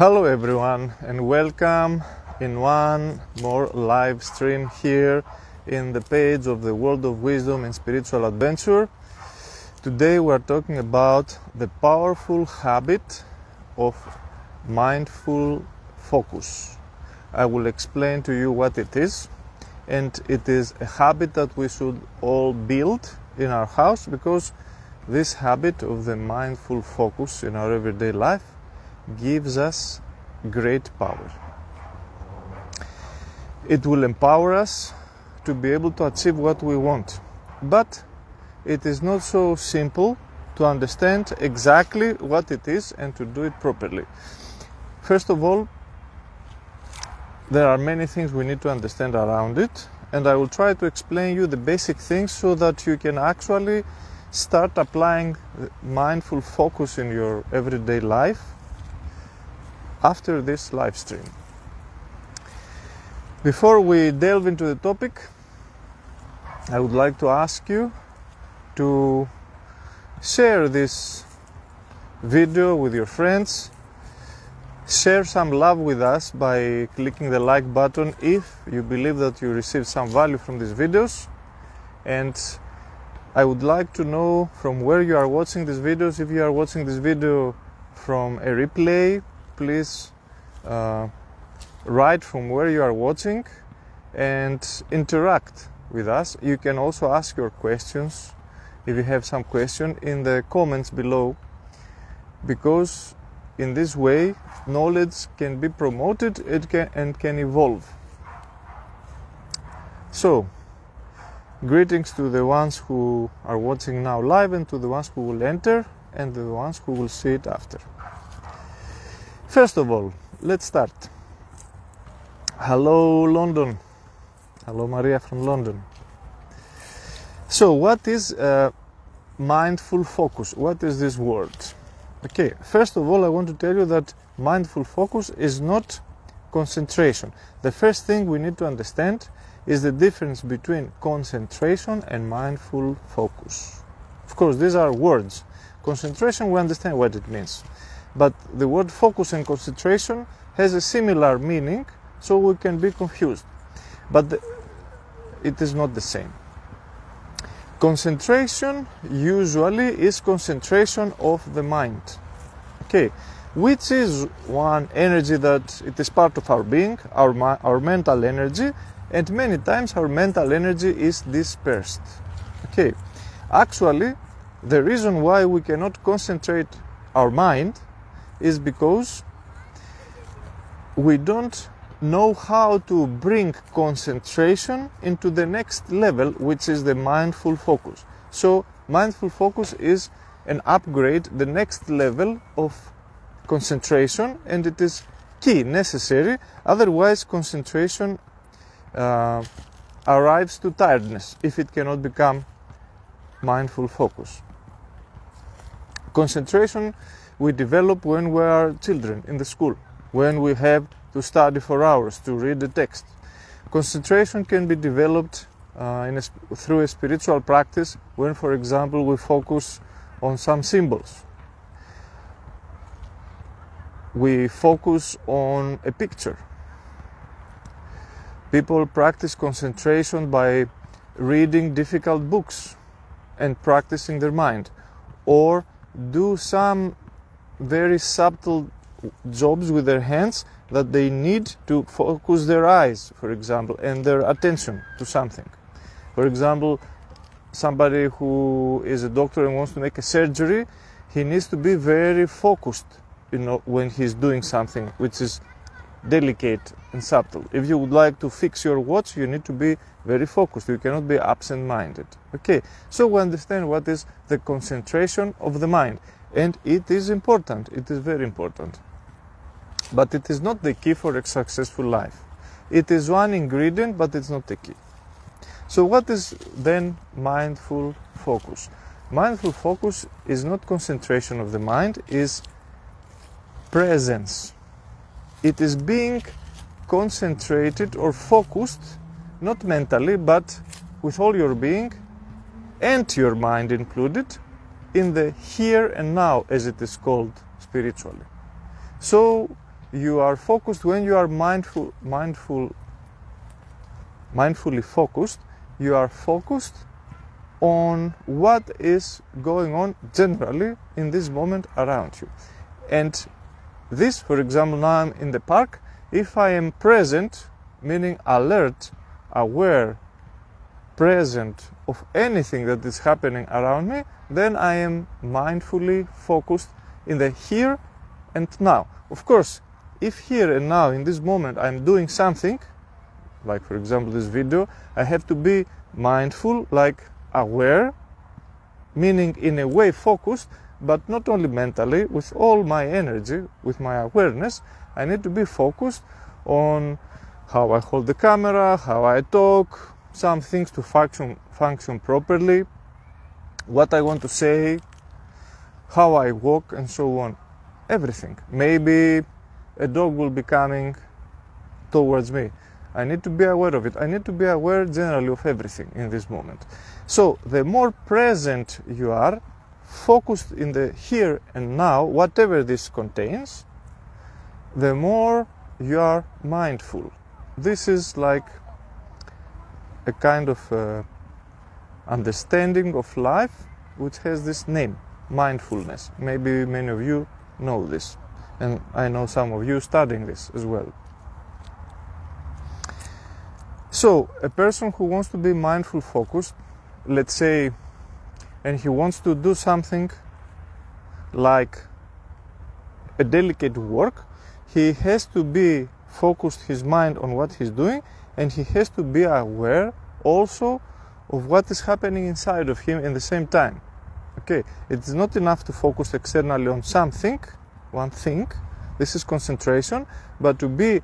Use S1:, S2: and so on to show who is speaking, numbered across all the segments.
S1: Hello, everyone, and welcome in one more live stream here in the page of the World of Wisdom and Spiritual Adventure. Today, we are talking about the powerful habit of mindful focus. I will explain to you what it is, and it is a habit that we should all build in our house because this habit of the mindful focus in our everyday life gives us great power. It will empower us to be able to achieve what we want. But it is not so simple to understand exactly what it is and to do it properly. First of all, there are many things we need to understand around it, and I will try to explain you the basic things so that you can actually start applying mindful focus in your everyday life after this live stream. Before we delve into the topic, I would like to ask you to share this video with your friends. Share some love with us by clicking the like button if you believe that you received some value from these videos. And I would like to know from where you are watching these videos. If you are watching this video from a replay, please uh, write from where you are watching and interact with us. You can also ask your questions if you have some question in the comments below because in this way knowledge can be promoted it can, and can evolve. So, Greetings to the ones who are watching now live and to the ones who will enter and the ones who will see it after. First of all, let's start. Hello, London. Hello, Maria from London. So, what is uh, mindful focus? What is this word? Okay, first of all, I want to tell you that mindful focus is not concentration. The first thing we need to understand is the difference between concentration and mindful focus. Of course, these are words. Concentration, we understand what it means. But the word focus and concentration has a similar meaning, so we can be confused. But the, it is not the same. Concentration usually is concentration of the mind. Okay, which is one energy that it is part of our being, our, our mental energy, and many times our mental energy is dispersed. Okay, actually, the reason why we cannot concentrate our mind is because we don't know how to bring concentration into the next level, which is the mindful focus. So, mindful focus is an upgrade, the next level of concentration, and it is key, necessary. Otherwise, concentration uh, arrives to tiredness if it cannot become mindful focus. Concentration we develop when we are children in the school, when we have to study for hours to read the text. Concentration can be developed uh, a, through a spiritual practice when, for example, we focus on some symbols. We focus on a picture People practice concentration by reading difficult books and practicing their mind, or do some very subtle jobs with their hands that they need to focus their eyes, for example, and their attention to something. For example, somebody who is a doctor and wants to make a surgery, he needs to be very focused, you know, when he's doing something which is delicate and subtle. If you would like to fix your watch, you need to be very focused. You cannot be absent minded. Okay, so we understand what is the concentration of the mind, and it is important, it is very important. But it is not the key for a successful life. It is one ingredient, but it's not the key. So, what is then mindful focus? Mindful focus is not concentration of the mind, is presence it is being concentrated or focused, not mentally, but with all your being and your mind included, in the here and now, as it is called spiritually. So you are focused when you are mindful mindful mindfully focused you are focused on what is going on generally in this moment around you and this for example now i'm in the park. If i am present meaning alert aware present of anything that is happening around me then i am mindfully focused in the here and now. Of course if here and now in this moment I'm doing something, like for example this video, I have to be mindful, like aware, meaning in a way focused, but not only mentally, with all my energy, with my awareness, I need to be focused on how I hold the camera, how I talk, some things to function function properly, what I want to say, how I walk and so on. Everything. Maybe a dog will be coming towards me. I need to be aware of it. I need to be aware generally of everything in this moment. So, the more present you are, focused in the here and now, whatever this contains, the more you are mindful. This is like a kind of uh, understanding of life which has this name, mindfulness. Maybe many of you know this and I know some of you studying this as well. So, a person who wants to be mindful focused, let's say, and he wants to do something like a delicate work, he has to be focused his mind on what he's doing and he has to be aware also of what is happening inside of him in the same time. Okay, it's not enough to focus externally on something one thing, this is concentration, but to be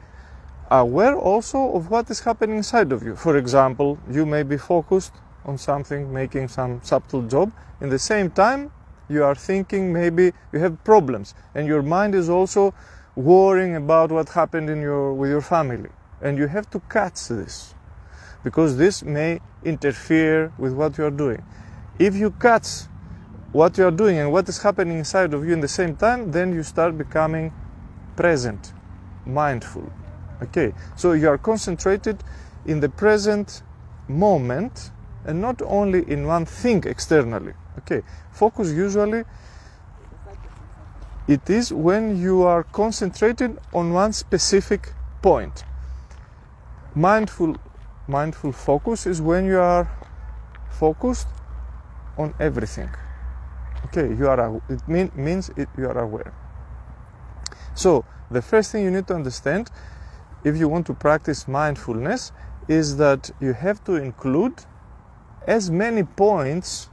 S1: aware also of what is happening inside of you. For example, you may be focused on something, making some subtle job. In the same time, you are thinking maybe you have problems, and your mind is also worrying about what happened in your with your family, and you have to catch this because this may interfere with what you are doing. If you catch what you are doing and what is happening inside of you in the same time, then you start becoming present, mindful. Okay, so you are concentrated in the present moment and not only in one thing externally. Okay, focus usually it is when you are concentrated on one specific point. Mindful mindful focus is when you are focused on everything okay you are it mean, means it, you are aware so the first thing you need to understand if you want to practice mindfulness is that you have to include as many points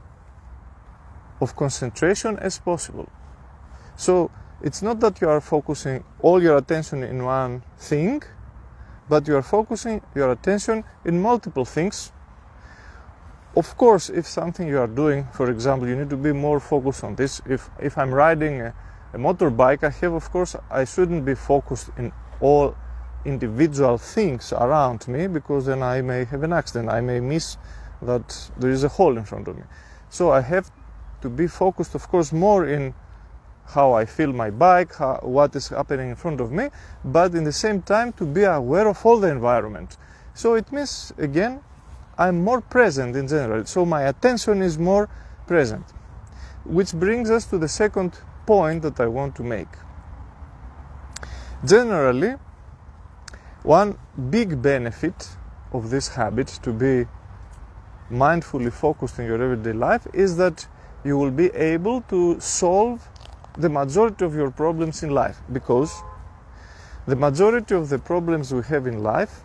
S1: of concentration as possible so it's not that you are focusing all your attention in one thing but you are focusing your attention in multiple things of course, if something you are doing, for example, you need to be more focused on this. If if I'm riding a, a motorbike, I have, of course, I shouldn't be focused in all individual things around me because then I may have an accident. I may miss that there is a hole in front of me. So I have to be focused, of course, more in how I feel my bike, how, what is happening in front of me, but in the same time to be aware of all the environment. So it means again I'm more present in general. So my attention is more present. Which brings us to the second point that I want to make. Generally, one big benefit of this habit to be mindfully focused in your everyday life is that you will be able to solve the majority of your problems in life because the majority of the problems we have in life,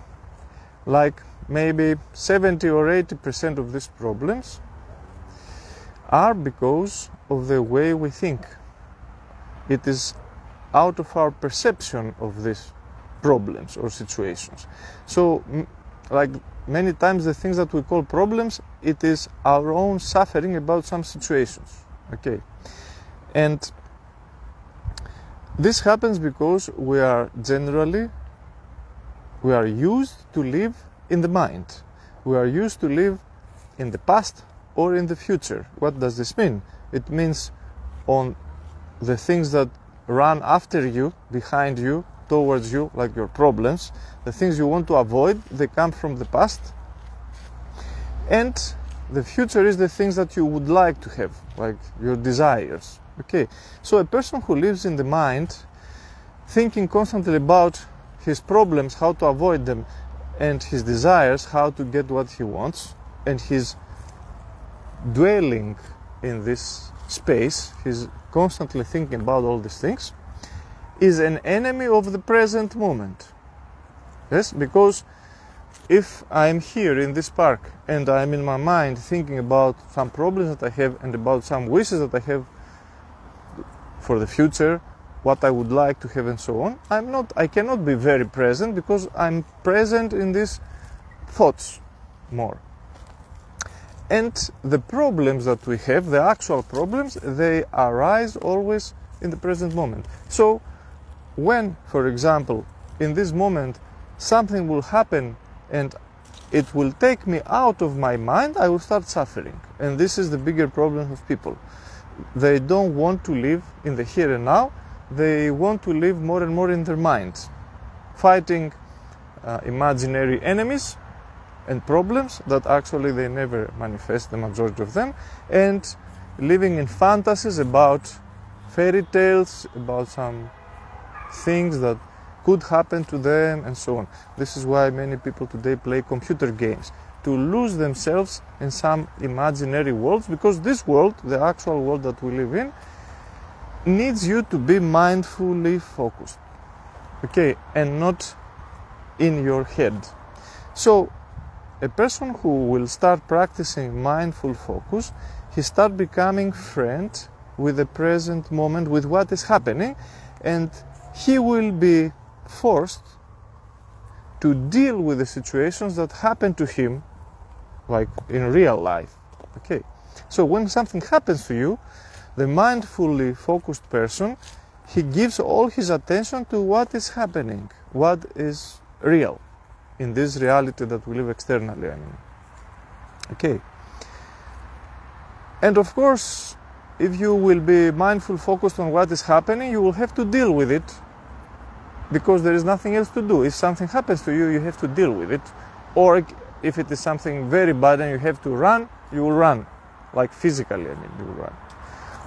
S1: like maybe 70 or 80 percent of these problems are because of the way we think. It is out of our perception of these problems or situations. So, like many times, the things that we call problems, it is our own suffering about some situations. Okay, and this happens because we are generally we are used to live in the mind. We are used to live in the past or in the future. What does this mean? It means on the things that run after you, behind you, towards you, like your problems, the things you want to avoid, they come from the past. And the future is the things that you would like to have, like your desires. Okay, so a person who lives in the mind, thinking constantly about his problems, how to avoid them, and his desires, how to get what he wants, and he's dwelling in this space, he's constantly thinking about all these things, is an enemy of the present moment. Yes, because if I'm here in this park and I'm in my mind thinking about some problems that I have and about some wishes that I have for the future, what I would like to have and so on, I'm not I cannot be very present because I'm present in these thoughts more. And the problems that we have, the actual problems, they arise always in the present moment. So when, for example, in this moment something will happen and it will take me out of my mind, I will start suffering. And this is the bigger problem of people. They don't want to live in the here and now, they want to live more and more in their minds, fighting uh, imaginary enemies and problems that actually they never manifest, the majority of them, and living in fantasies about fairy tales, about some things that could happen to them and so on. This is why many people today play computer games to lose themselves in some imaginary worlds because this world, the actual world that we live in, needs you to be mindfully focused. Okay, and not in your head. So, a person who will start practicing mindful focus, he start becoming friend with the present moment, with what is happening, and he will be forced to deal with the situations that happen to him like in real life. Okay. So when something happens to you the mindfully focused person he gives all his attention to what is happening what is real in this reality that we live externally i mean. Okay. And of course if you will be mindful focused on what is happening you will have to deal with it because there is nothing else to do. If something happens to you, you have to deal with it. Or if it is something very bad and you have to run, you will run, like physically, I mean, you will run.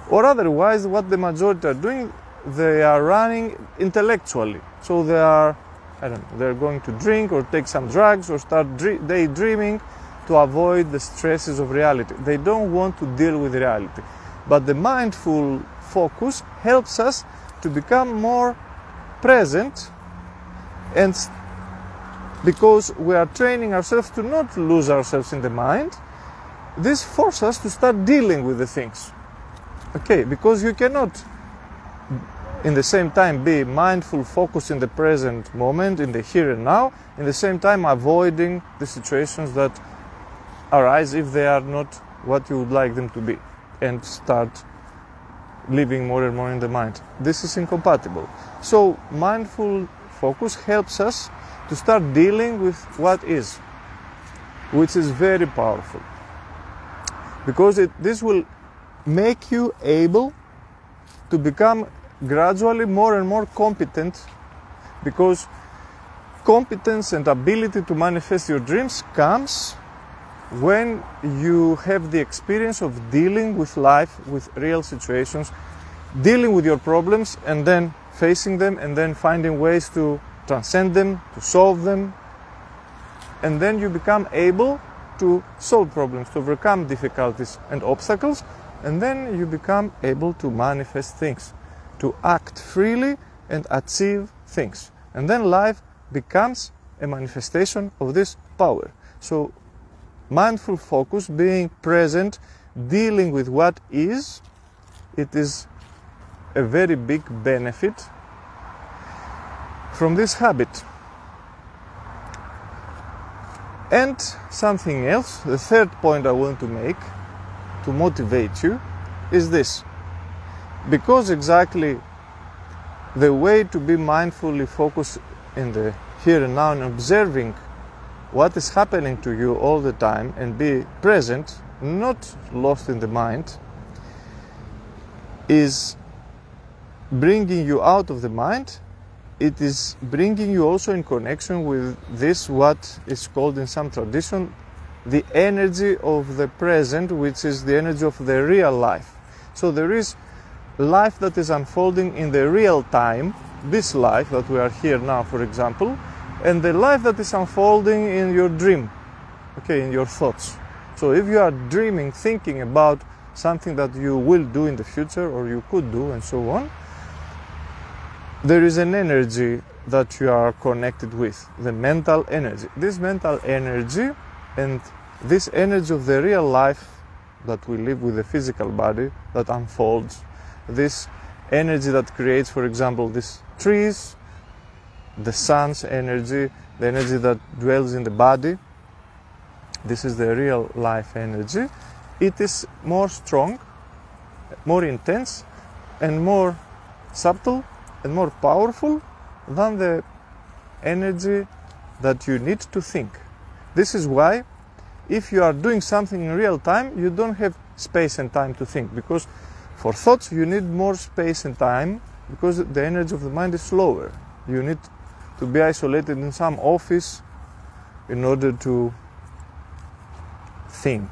S1: Or otherwise, what the majority are doing, they are running intellectually. So they are, I don't know, they're going to drink or take some drugs or start daydreaming to avoid the stresses of reality. They don't want to deal with reality. But the mindful focus helps us to become more present and because we are training ourselves to not lose ourselves in the mind this forces us to start dealing with the things. Okay because you cannot in the same time be mindful focus in the present moment in the here and now in the same time avoiding the situations that arise if they are not what you would like them to be and start living more and more in the mind. This is incompatible. So, mindful focus helps us to start dealing with what is, which is very powerful. Because it, this will make you able to become gradually more and more competent because competence and ability to manifest your dreams comes when you have the experience of dealing with life, with real situations, dealing with your problems and then facing them and then finding ways to transcend them, to solve them, and then you become able to solve problems, to overcome difficulties and obstacles, and then you become able to manifest things, to act freely and achieve things. And then life becomes a manifestation of this power. So mindful focus, being present, dealing with what is, it is a very big benefit from this habit. And something else, the third point I want to make to motivate you is this. Because exactly the way to be mindfully focused in the here and now and observing what is happening to you all the time and be present, not lost in the mind, is bringing you out of the mind it is bringing you also in connection with this, what is called in some tradition, the energy of the present, which is the energy of the real life. So there is life that is unfolding in the real time, this life that we are here now, for example, and the life that is unfolding in your dream, okay, in your thoughts. So if you are dreaming, thinking about something that you will do in the future or you could do, and so on, there is an energy that you are connected with, the mental energy. This mental energy and this energy of the real life that we live with the physical body that unfolds, this energy that creates, for example, these trees, the sun's energy, the energy that dwells in the body. This is the real life energy. It is more strong, more intense, and more subtle and more powerful than the energy that you need to think. This is why, if you are doing something in real time, you don't have space and time to think because for thoughts you need more space and time because the energy of the mind is slower. You need to be isolated in some office in order to think.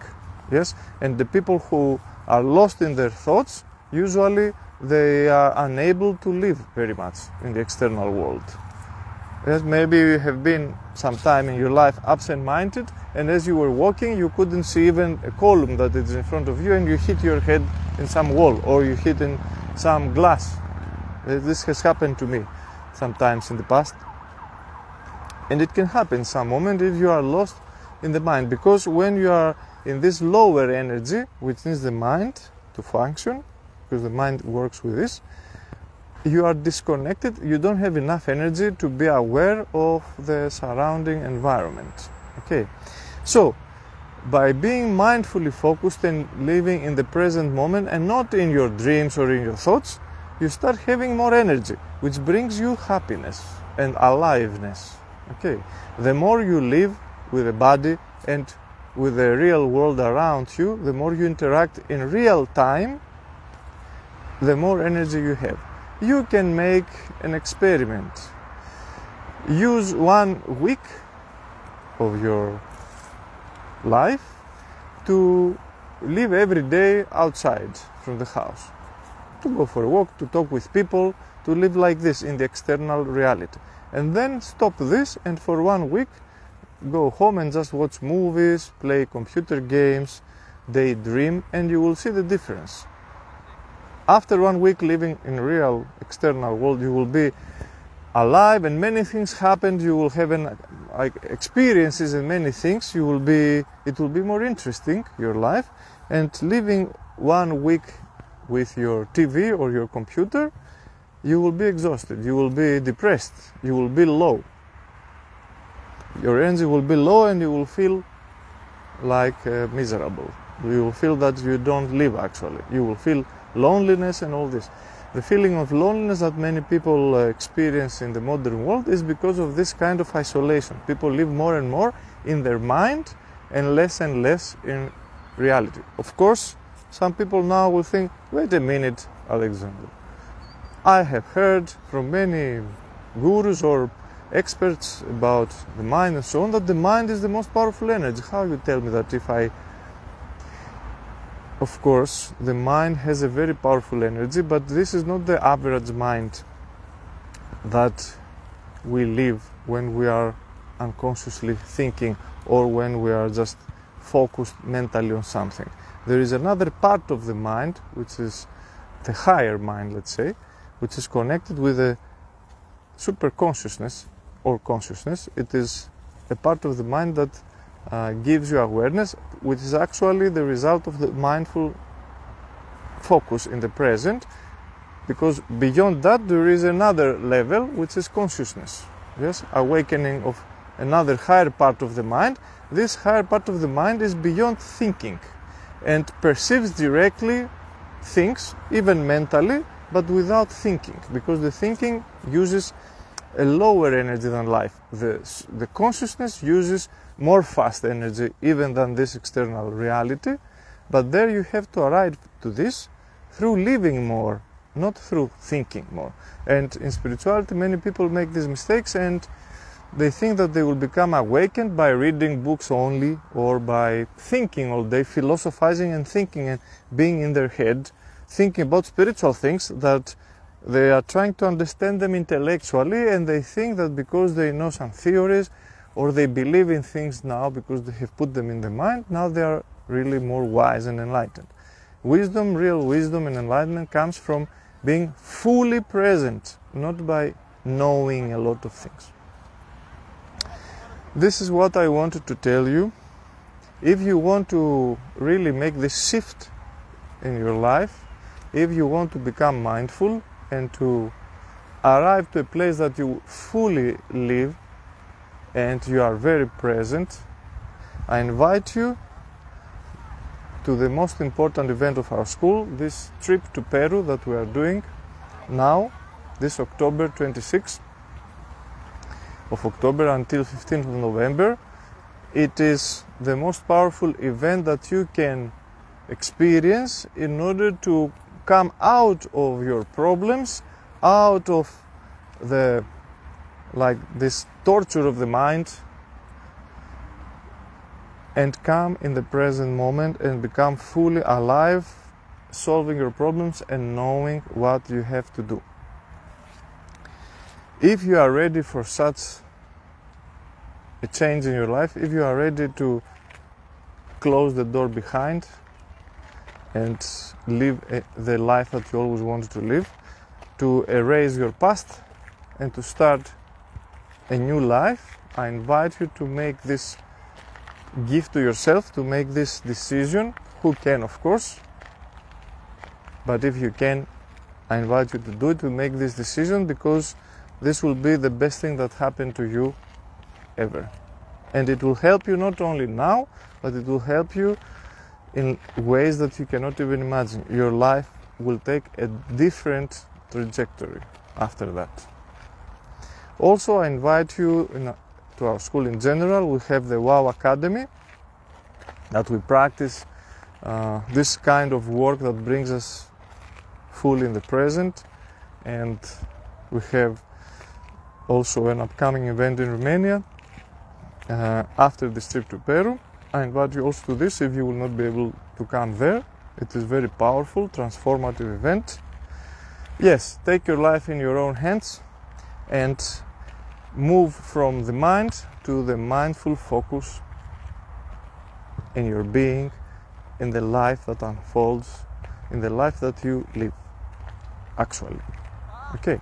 S1: Yes? And the people who are lost in their thoughts usually they are unable to live very much in the external world. Yes, maybe you have been some time in your life absent-minded, and as you were walking, you couldn't see even a column that is in front of you, and you hit your head in some wall or you hit in some glass. This has happened to me sometimes in the past, and it can happen some moment if you are lost in the mind, because when you are in this lower energy, which needs the mind to function, because the mind works with this, you are disconnected, you don't have enough energy to be aware of the surrounding environment. Okay, so by being mindfully focused and living in the present moment and not in your dreams or in your thoughts, you start having more energy, which brings you happiness and aliveness. Okay, the more you live with the body and with the real world around you, the more you interact in real time the more energy you have. You can make an experiment. Use one week of your life to live every day outside from the house. To go for a walk, to talk with people, to live like this in the external reality. And then stop this and for one week go home and just watch movies, play computer games, daydream, and you will see the difference. After one week living in real external world you will be alive and many things happen you will have an like experiences and many things. You will be it will be more interesting your life. And living one week with your tv or your computer you will be exhausted you will be depressed you will be low your energy will be low and you will feel like uh, miserable you will feel that you don't live actually you will feel loneliness and all this. The feeling of loneliness that many people uh, experience in the modern world is because of this kind of isolation. People live more and more in their mind and less and less in reality. Of course, some people now will think, wait a minute, Alexander. I have heard from many gurus or experts about the mind and so on that the mind is the most powerful energy. How you tell me that if I of course, the mind has a very powerful energy, but this is not the average mind that we live when we are unconsciously thinking or when we are just focused mentally on something. There is another part of the mind, which is the higher mind, let's say, which is connected with the super consciousness or consciousness. It is a part of the mind that uh, gives you awareness, which is actually the result of the mindful focus in the present. Because beyond that, there is another level, which is consciousness. Yes, awakening of another higher part of the mind. This higher part of the mind is beyond thinking and perceives directly things, even mentally, but without thinking, because the thinking uses a lower energy than life. The, the consciousness uses more fast energy even than this external reality. But there you have to arrive to this through living more not through thinking more. And in spirituality, many people make these mistakes and they think that they will become awakened by reading books only or by thinking all day, philosophizing and thinking and being in their head, thinking about spiritual things that they are trying to understand them intellectually and they think that because they know some theories or they believe in things now because they have put them in the mind, now they are really more wise and enlightened. Wisdom, real wisdom and enlightenment comes from being fully present, not by knowing a lot of things. This is what I wanted to tell you. If you want to really make this shift in your life, if you want to become mindful and to arrive to a place that you fully live and you are very present, I invite you to the most important event of our school, this trip to Peru that we are doing now, this October 26th of October until 15th of November. It is the most powerful event that you can experience in order to come out of your problems, out of the like this torture of the mind and come in the present moment and become fully alive, solving your problems and knowing what you have to do. If you are ready for such a change in your life, if you are ready to close the door behind and live the life that you always wanted to live, to erase your past and to start a new life, I invite you to make this gift to yourself to make this decision. Who can, of course, but if you can, I invite you to do it to make this decision because this will be the best thing that happened to you ever. And it will help you not only now, but it will help you in ways that you cannot even imagine. Your life will take a different trajectory after that. Also, I invite you in, to our school in general. We have the WOW Academy that we practice uh, this kind of work that brings us fully in the present. And we have also an upcoming event in Romania uh, after this trip to Peru. I invite you also to this if you will not be able to come there. It is very powerful, transformative event. Yes, take your life in your own hands and move from the mind to the mindful focus in your being, in the life that unfolds, in the life that you live, actually. Okay.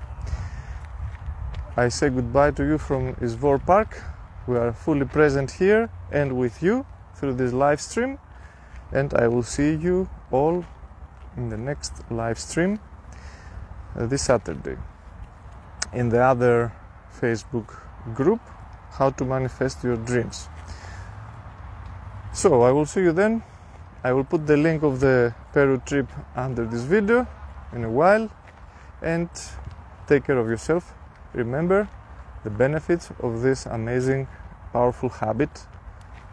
S1: I say goodbye to you from Izvor Park. We are fully present here and with you through this live stream, and I will see you all in the next live stream uh, this Saturday. In the other Facebook group how to manifest your dreams. So I will see you then. I will put the link of the Peru trip under this video in a while and take care of yourself. Remember the benefits of this amazing powerful habit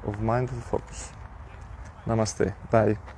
S1: of mindful focus. Namaste. Bye.